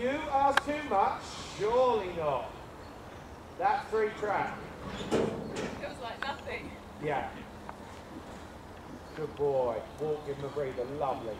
You ask too much? Surely not. That free track. Feels like nothing. Yeah. Good boy. Walk, give him breather. Lovely.